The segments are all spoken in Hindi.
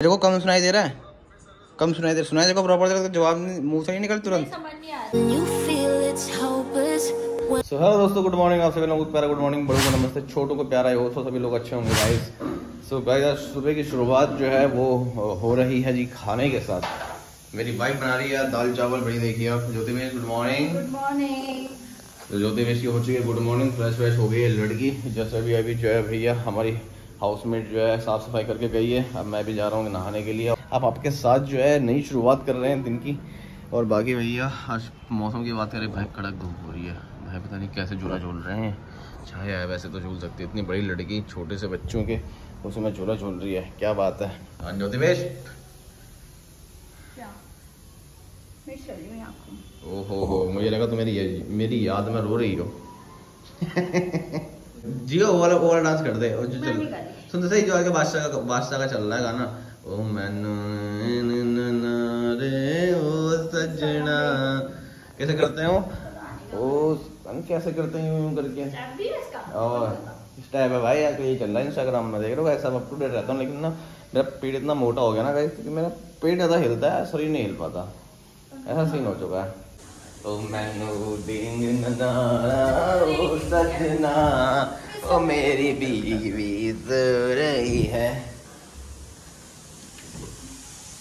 को कम सुनाई दे रहा है। कम सुनाई दे सुनाई देखो प्रॉपर तो जवाब मुँह से नहीं निकल तुरंत। सो हेलो दोस्तों गुड मॉर्निंग आप सभी लोगों को प्यारा गुड मॉर्निंग बड़ों को नमस्ते। छोटों को प्यारा हो तो सभी लोग अच्छे होंगे गाइस सो गाइस आज सुबह की शुरुआत जो है वो हो रही है जी खाने के साथ। मेरी वाइफ बना रही है दाल चावल बड़ी देखिए आप ज्योति में गुड मॉर्निंग गुड मॉर्निंग ज्योति में इसकी हो चुकी है गुड मॉर्निंग फ्रेश फ्रेश हो गई है लड़की। जैसे अभी अभी जो है भैया हमारी हाउसमेट जो है साफ़ सफ़ाई करके गई है। अब मैं भी जा रहा हूँ नहाने के लिए। अब आपके साथ जो है नई शुरुआत कर रहे हैं दिन की। और बाकी भैया आज मौसम की बात करें भाई कड़क धूप हो रही है। भाई पता नहीं कैसे झूला झूल रहे हैं। चाहे है वैसे तो झूल सकती है। इतनी बड़ी लड़की छोटे से बच्चों के उसमें झूला झूल रही है। क्या बात है। हाँ, ओहो हो मुझे लगा तो मेरी मेरी याद में रो रही हो। जियो वो वाला वो वाला डांस कर दे और जो चल। सुन तो सही जो आगे बादशाह का बादशाह का चल रहा है गाना ओ मैनू न- रे ओ सजना। कैसे करते हो ओ पता कैसे करते हैं यूँ करके। और इस टाइप है भाई यार ये चल रहा है इंस्टाग्राम में देख रहे हो ऐसा अप टू डेट रहता हूँ लेकिन ना मेरा पेट इतना मोटा हो गया ना गाइस क्योंकि मेरा पेट ज़्यादा हिलता है शरीर नहीं हिल पाता। ऐसा सीन हो चुका है। ओ मैनू डिंग ननारा ओ सजना, ओ मेरी बीवी रही है।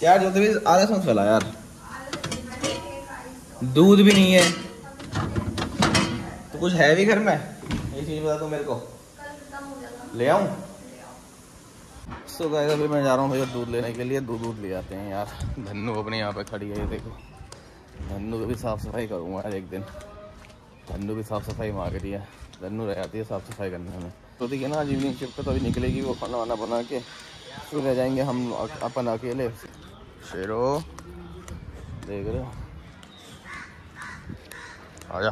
यार जो भी आधा मत फैला यार। दूध भी नहीं है। तो कुछ है भी घर में? ये चीज़ बता दो मेरे को। ले आऊँ? सो गाइस अभी मैं जा रहा हूँ भैया दूध लेने के लिए। दूध दूध ले आते हैं यार। धन्नू अपने यहाँ पे खड़ी है, ये देखो। धन्नू की भी साफ़ सफ़ाई करूँगा आज एक दिन। धन्नू भी साफ़ सफ़ाई मांग रही है। धन्नू रह जाती है साफ़ सफ़ाई करने में। तो देखिए ना, आज इवनिंग शिफ्ट तो अभी निकलेगी वो खाना वाना बना के। फिर रह जाएँगे हम अपन अकेले। शेरो, देख रहे हो? आजा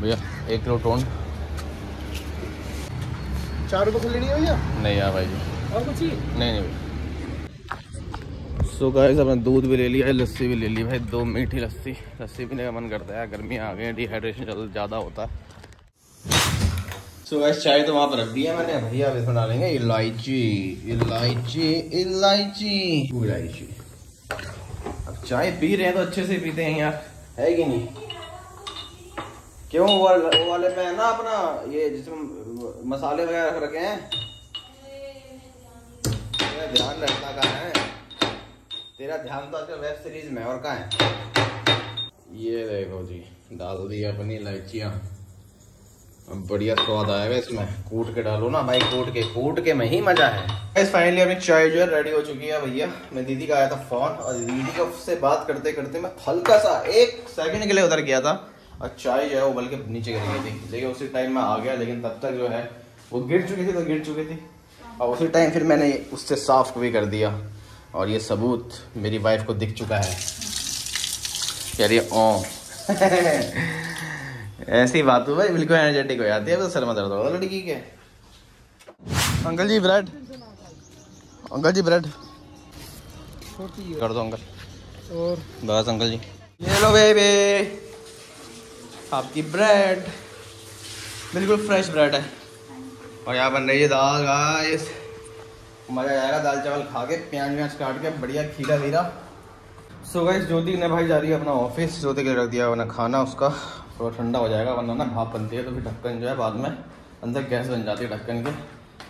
भैया, एक किलो टोन। चार रुपये लेनी है भैया? नहीं यार भाई और कुछ ही? नहीं नहीं सो गाइस अपने दूध भी ले लिया है लस्सी भी ले ली भाई दो मीठी लस्सी। लस्सी पीने का मन करता है गर्मी आ गई डिहाइड्रेशन ज़्यादा होता। है सो गाइस चाय तो वहाँ पर रख दिया मैंने भैया अब इसमें डालेंगे इलायची। इलायची इलायची। इलायची। अब चाय पी रहे हैं तो अच्छे से पीते हैं यार। है कि नहीं? क्यों वो वाले में है ना अपना ये जिसमें मसाले वगैरह रख रखे हैं। तेरा ध्यान रहता कहाँ है। तेरा ध्यान तो आजकल वेब सीरीज़ में और कहाँ है। ये देखो जी, डाल दी अपनी इलायचियाँ। बढ़िया स्वाद आएगा इसमें। कूट के डालो ना भाई, कूट के। कूट के में ही मज़ा है। इस फाइनली अपनी चाय जो है रेडी हो चुकी है भैया। मैं दीदी का आया था फ़ोन और दीदी से बात करते करते मैं हल्का सा एक सेकंड के लिए उधर गया था। और चाय जो है वो बल्कि नीचे गिर गई थी। लेकिन उसी टाइम में आ गया लेकिन तब तक जो है वो गिर चुकी थी तो गिर चुकी थी। और उसी टाइम फिर मैंने उससे साफ़ भी कर दिया। और ये सबूत मेरी वाइफ को दिख चुका है। कह रही ओ। ऐसी बात हुई बिल्कुल एनर्जेटिक हो जाती है। तो सर में दर्द होगा लड़की के। अंकल जी ब्रेड अंकल जी ब्रेड कर दो अंकल। और? बस अंकल जी। ये लो बेबे आपकी ब्रेड बिल्कुल फ्रेश ब्रेड है। और यहाँ बन रही है दाल गाइस मज़ा आएगा दाल चावल खा के, प्याज व्याज काट के, बढ़िया खीरा वीरा। सो गाइस ज्योति ने भाई जा रही है अपना ऑफ़िस ज्योति के रख दिया वरना खाना उसका। थोड़ा ठंडा हो जाएगा, वरना ना भाप बनती है तो फिर ढक्कन जो है बाद में अंदर गैस बन जाती है ढक्कन के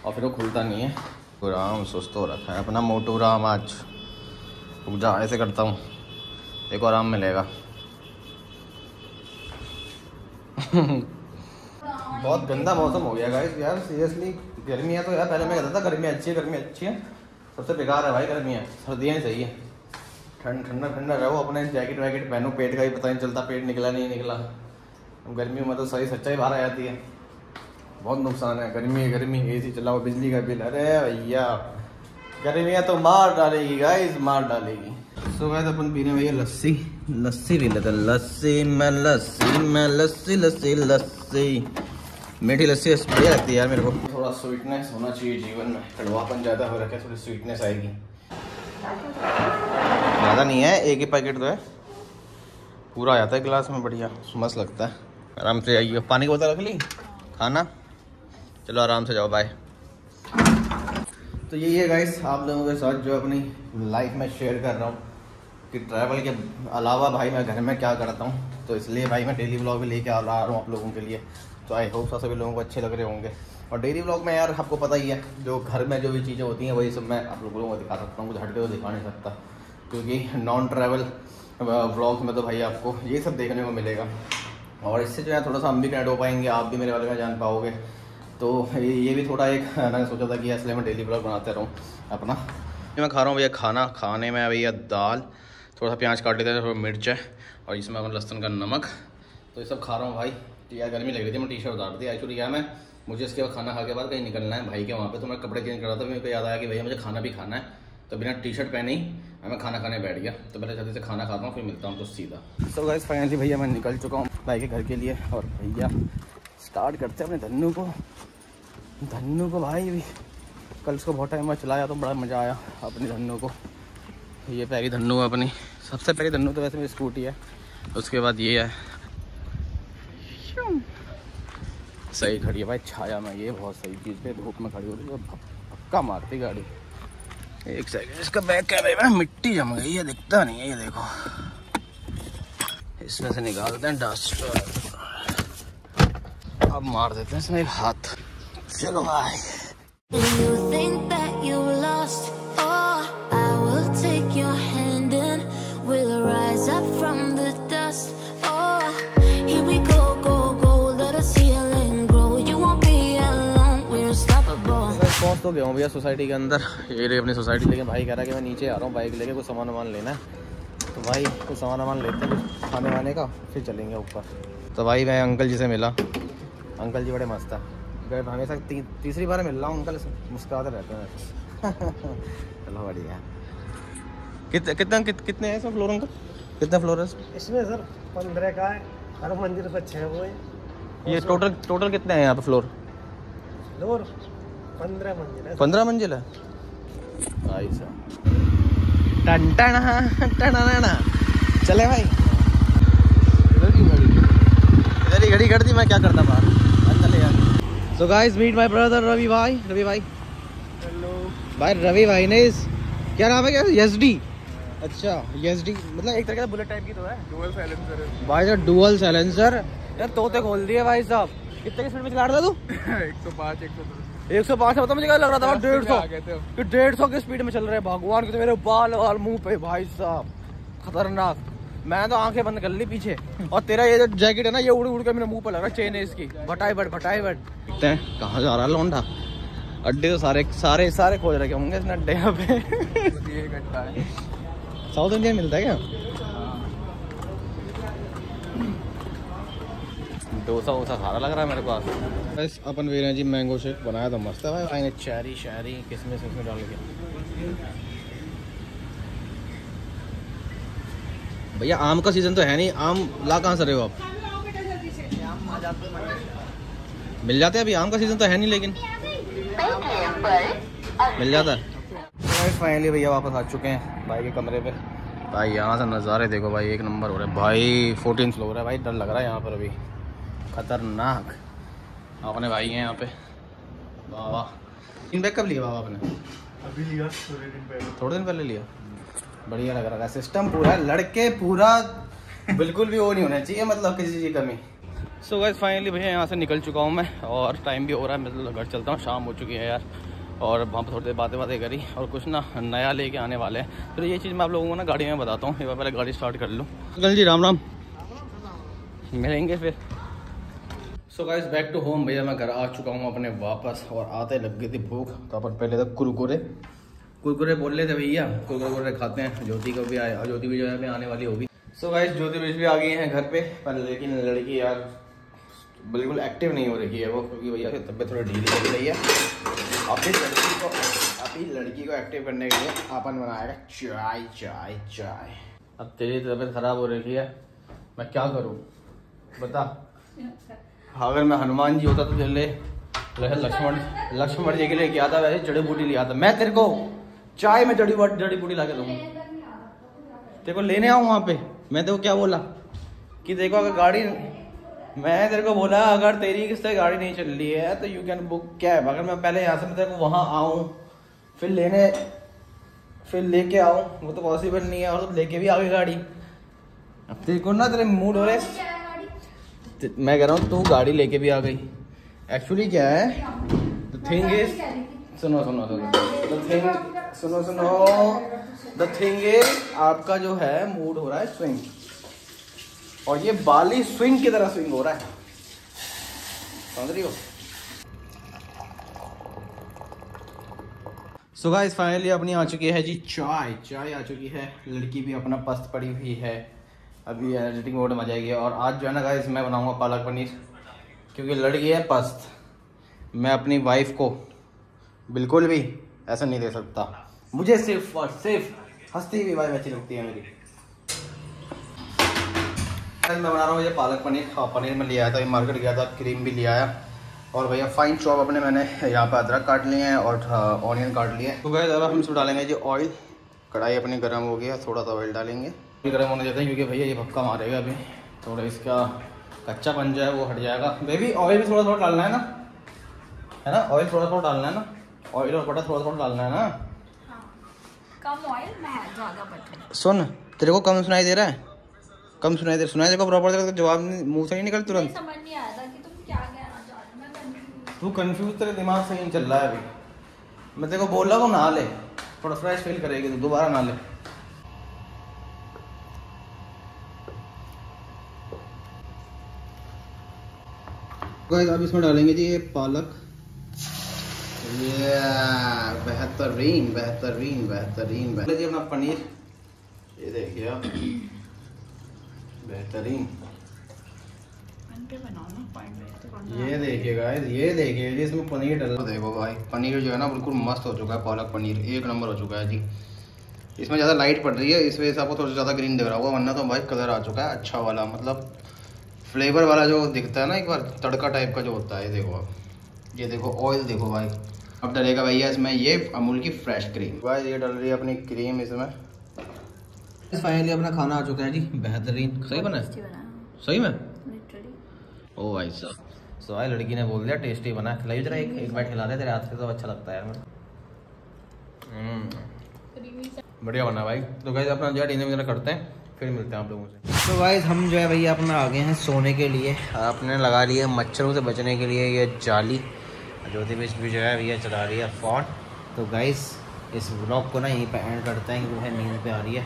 और फिर वो खुलता नहीं है। तो राम सुस्त हो रखा है अपना मोटू राम आज। रुक जा ऐसे करता हूँ। देखो आराम मिलेगा। बहुत गंदा मौसम हो गया गाइस यार सीरियसली गर्मियाँ तो यार, पहले मैं कहता था गर्मी अच्छी है गर्मी अच्छी है। सबसे बेकार है भाई गर्मियाँ, सर्दियाँ सही है। ठंड, ठंडा ठंडा रहो अपने जैकेट वैकेट पहनो, पेट का ही पता नहीं चलता, पेट निकला, नहीं निकला। अब गर्मियों में तो सही सच्चाई बाहर आ जाती है। बहुत नुकसान है, गर्मी है, गर्मी सी चलाओ, बिजली का बिल। अरे भैया, गर्मियाँ तो मार डालेगी गाइस मार डालेगी। सो अपन पीने भैया लस्सी। लस्सी पी लेते हैं। लस्सी में लस्सी में लस्सी लस्सी लस्सी। मीठी लस्सी बढ़िया लगती है यार मेरे को। थोड़ा स्वीटनेस होना चाहिए जीवन में। कड़वापन ज़्यादा हो रखा है थोड़ी स्वीटनेस आएगी। ज़्यादा नहीं है एक ही पैकेट तो है। पूरा आ जाता है गिलास में बढ़िया। मस्त लगता है। आराम से आइए। पानी की बोतल रख ली? खाना? चलो आराम से जाओ बाय तो यही है गाइस आप लोगों के साथ जो अपनी लाइफ में शेयर कर रहा हूँ। कि ट्रैवल के अलावा भाई मैं घर में क्या करता हूँ? तो इसलिए भाई मैं डेली ब्लॉग भी लेके आ रहा हूँ आप लोगों के लिए। तो आई होप सभी लोगों को अच्छे लग रहे होंगे। और डेली ब्लॉग में यार आपको पता ही है, जो घर में जो भी चीज़ें होती हैं, वही सब मैं आप लोगों को दिखा सकता हूँ, कुछ हटके तो दिखा नहीं सकता। क्योंकि नॉन ट्रैवल ब्लॉग में तो भाई आपको ये सब देखने को मिलेगा। और इससे जो है थोड़ा सा हम भी कनेक्ट हो पाएँगे, आप भी मेरे बारे में जान पाओगे। तो ये भी थोड़ा एक, मैंने सोचा था कि इसलिए मैं डेली ब्लॉग बनाते रहूँ अपना। मैं खा रहा हूँ भैया खाना, खाने में भैया दाल। थोड़ा सा प्याज काट लेते हैं, थोड़ा मिर्च है, और इसमें अपन लहसुन का नमक। तो ये सब खा रहा हूँ भाई। तो यार गर्मी लग रही थी, मैं टी शर्ट उतार दी। एक्चुअली क्या मैं, मुझे इसके बाद खाना खा के बाद कहीं निकलना है भाई के वहाँ पे। तो मैं कपड़े चेंज कर रहा था मेरे को याद आया कि भैया मुझे खाना भी खाना है। तो बिना टी शर्ट पहने ही मैं खाना खाने बैठ गया। तो पहले जल्दी से खाना खाता हूँ, फिर मिलता हूँ तो सीधा। सो गाइस फाइनली भैया मैं निकल चुका हूँ भाई के घर के लिए, और भैया स्टार्ट करते हैं अपने धन्नू को। धन्नू को भाई, कल उसको बहुत टाइम में चलाया तो बड़ा मज़ा आया अपने धन्नू को। ये पहली धन्नू है अपनी। सबसे पहली धन्नू तो वैसे मेरी स्कूटी है। उसके बाद ये है। सही खड़ी है भाई, छाया में ये बहुत सही चीज़ है धूप में खड़ी हो रही है। पक्का मारती गाड़ी। एक सेकंड इसका बैक कैमरे में मिट्टी जम गई है, दिखता नहीं है ये देखो। इसमें से निकालते हैं डस्ट अब मार देते हैं इसमें एक हाथ। चलो भाई। तो गया हूँ भैया सोसाइटी के अंदर। ये रही अपनी सोसाइटी। लेके भाई कह रहा है कि मैं नीचे आ रहा हूँ बाइक लेके कुछ सामान वामान लेना है। तो भाई कुछ सामान वामान लेते हैं कुछ खाने वाने का फिर चलेंगे ऊपर। तो भाई मैं अंकल जी से मिला। अंकल जी बड़े मस्त है। हमेशा ती, तीसरी बार मिल रहा हूँ अंकल मुस्कुराते रहते हैं। चलो बढ़िया कितने कितना कित, कितने हैं इसमें फ्लोर अंकल? कितने फ्लोर है इसमें? सर पंद्रह का है। हर मंजिल पर छः वो ये टोटल टोटल कितने हैं यहाँ पे फ्लोर? फ्लोर पंद्रह मंजिल है। पंद्रह मंजिल है? भाई साहब टन टन टन चले भाई। इधर ही। घड़ी कर दी मैं क्या करता बाहर? अंदर ले so guys meet my brother Ravi भाई। रवि भाई। हेलो भाई रवि भाई ने इस क्या नाम है क्या? यसडी अच्छा यसडी मतलब एक तरह का बुलेट टाइप की तो है। डुअल साइलेंसर है। भाई साहब डुअल साइलेंसर यार तोते खोल दिए भाई साहब। कितने की स्पीड में चला रहा था तू? एक सौ पाँच एक सौ एक सौ पाँच पता मुझे क्या लग रहा था? डेढ़ सौ। गए थे? कि डेढ़ सौ की स्पीड में चल रहे भगवान के तो मेरे बाल वाल मुँह पे भाई साहब। खतरनाक। मैं तो आँखें बंद कर ली पीछे। और तेरा ये जो जैकेट है ना ये उड़ उड़ के मेरे मुँह पे लग रहा है चेन है इसकी। भटाई बट भटाई बट कहाँ जा रहा है लौंडा। अड्डे तो सारे सारे सारे खोज रखे होंगे इसने अड्डे यहाँ पे। है। साउथ इंडिया मिलता है क्या? डोसा वोसा खारा लग रहा है मेरे पास। बस अपन वे जी मैंगो शेक बनाया तो मस्त है भाई। भाई ने चेरी शहरी किसमिस इसमें डाल के? भैया आम का सीज़न तो है नहीं। आम ला कहाँ से रहे हो आप? मिल जाते हैं अभी? आम का सीज़न तो है नहीं लेकिन। मिल जाता है। फाइनली भैया वापस आ चुके हैं भाई के कमरे पे। भाई यहाँ से नज़ारे देखो भाई एक नंबर हो रहे हैं। भाई फोर्टीन फ्लोर है भाई डर लग रहा है यहाँ पर अभी। खतरनाक। अपने भाई हैं यहाँ पे। बाबा। इन बैग कब लिया बाबा आपने? अभी लिया थोड़े दिन पहले। थोड़े दिन पहले लिया? बढ़िया लग रहा है। सिस्टम पूरा लड़के पूरा बिल्कुल भी वो नहीं होना चाहिए मतलब किसी चीज़ की कमी। सो गैस फाइनली भैया यहाँ से निकल चुका हूँ मैं और टाइम भी हो रहा है मतलब घर चलता हूँ शाम हो चुकी है यार। और वहाँ पर थोड़ी देर बातें बातें करी और कुछ ना नया लेके आने वाले हैं। तो ये चीज़ मैं आप लोगों को ना गाड़ी में बताता हूँ एक बार पहले गाड़ी स्टार्ट कर लूँ। अंकल जी राम राम मिलेंगे फिर। So guys back to home भैया, मैं घर आ चुका हूँ अपने वापस और आते लग गई थी भूख तो अपन पहले तो कुरकुरे। कुरकुरे बोल रहे थे भैया, कुरकुरे खाते हैं। ज्योति को भी आया, ज्योति भी जो है, आने वाली होगी। सो गाइस ज्योति भी आ गई हैं घर पे। पर लेकिन लड़की यार बिल्कुल एक्टिव नहीं हो रही है वो, क्योंकि भैया की तबीयत थोड़ी ढीली चल रही है। अपनी लड़की को अपनी लड़की को एक्टिव करने के लिए अपन बनाएगा चाय चाय चाय। अब तेरी तबीयत खराब हो रही है, मैं क्या करूँ? बता। अगर मैं हनुमान जी होता तो वैसे लक्ष्मण लक्ष्मण जी के लिए क्या था वैसे? जड़ी बूटी लिया था। मैं तेरे को, चाय में जड़ी जड़ी बूटी ला के दूँगा। तेरे को लेने आऊँ वहाँ पे? मैं तेरे को क्या बोला? कि देखो अगर गाड़ी, मैं तेरे को बोला, अगर तेरी किससे गाड़ी नहीं चल रही है तो यू कैन बुक कैब अगर मैं पहले यहाँ से मैं तेरे को वहाँ आऊँ, फिर लेने, फिर लेके आऊँ, वो तो पॉसिबल नहीं है, और तो लेके भी आ गई गाड़ी। अब तेरे को ना तेरे मूड हो रहे मैं कह रहा हूँ, तू गाड़ी लेके भी आ गई। एक्चुअली क्या है द थिंग इज़ सुनो सुनो सुनो। द थिंग सुनो सुनो। द थिंग इज़ आपका जो है मूड हो रहा है स्विंग और ये बाली स्विंग की तरह स्विंग हो रहा है। समझ रही हो? सो गाइस फाइनली अपनी आ चुकी है जी चाय। चाय आ चुकी है, लड़की भी अपना पस्त पड़ी हुई है। अभी एडिटिंग मोड में आ जाएगी और आज जो है ना गाइस मैं बनाऊँगा पालक पनीर। क्योंकि लड़की है पस्त। मैं अपनी वाइफ को बिल्कुल भी ऐसा नहीं दे सकता। मुझे सिर्फ़ और सिर्फ़ हंसती हुई वाइफ अच्छी लगती है मेरी। मैं बना रहा हूँ ये पालक पनीर। हाँ पनीर में ले आया था मार्केट गया था क्रीम भी ले आया। और भैया फाइन चॉप अपने मैंने यहाँ पर अदरक काट लिए हैं और ऑनियन काट लिए हैं। तो अब हम इसमें डालेंगे जी ऑयल कढ़ाई अपनी गर्म हो गया थोड़ा सा ऑयल डालेंगे। ये गर्म होने देते हैं क्योंकि भैया ये भक्का मारेगा अभी। थोड़ा इसका कच्चा बन जाए वो हट जाएगा। बेबी ऑयल भी थोड़ा थोड़ा डालना है ना? है ना? ऑयल थोड़ा थोड़ा डालना है ना? ऑयल और बटर थोड़ा थोड़ा डालना है ना? हाँ। कम ऑयल मैं ज़्यादा बटर सुन तेरे को कम सुनाई दे रहा है? कम सुनाई दे सुनाई देखो प्रॉपर तेरे जवाब नहीं- मुँह से नहीं निकल तुरंत? समझ नहीं आया था कि तुम क्या कहना चाह रहे हो मैं confused तू कंफ्यूज तेरे दिमाग से नहीं चल रहा है अभी। मैं तेरे को बोल रहा हूँ नहा ले। थोड़ा फ्रेश फील करेगी तो दोबारा नहा ले। गाइस अब इसमें डालेंगे जी ये पालक। ये बेहतरीन बेहतरीन बेहतरीन बेहतरीन जी अपना पनीर। ये देखिए आप। बेहतरीन। तो कौन ये देखिए गाइस ये देखिए जी इसमें पनीर डल देखो भाई पनीर जो है ना बिल्कुल मस्त हो चुका है पालक पनीर एक नंबर हो चुका है जी। इसमें ज़्यादा लाइट पड़ रही है इस वजह से आपको थोड़ा ज़्यादा ग्रीन दिख रहा होगा वरना तो भाई कलर आ चुका है अच्छा वाला मतलब फ्लेवर वाला जो दिखता है ना एक बार तड़का टाइप का जो होता है देखो आप। ये देखो ऑयल देखो भाई। अब डलेगा भैया इसमें ये अमूल की फ्रेश क्रीम भाई ये डल रही है अपनी क्रीम इसमें। फाइनली अपना खाना आ चुका है जी। बेहतरीन। सही बना सही में? ओ भाई साहब। सो भाई लड़की ने बोल दिया टेस्टी बना खिलाई जरा एक एक बाइट खिला दे तेरे हाथ से तो अच्छा लगता है यार। हम्म, बढ़िया बना भाई। तो गाइस अपना जो है डिनर वगैरह करते हैं। फिर मिलते हैं आप लोगों से। तो गाइस हम जो है भैया अपना आ गए हैं सोने के लिए। आपने लगा लिए मच्छरों से बचने के लिए ये जाली। ज्योति भी जो है भैया चला रही है फ़ोन। तो गाइस इस ब्लॉग को ना यहीं पे एंड करते हैं। क्योंकि नींद पे आ रही है।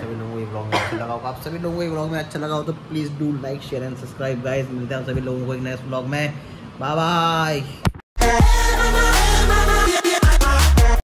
सभी लोगों को ये ब्लॉग में अच्छा लगा होगा। आप सभी लोगों को ये ब्लॉग में अच्छा लगा हो तो please do like share and subscribe guys मिलते हैं सभी लोगों को एक नेक्स्ट ब्लॉग में। Bye bye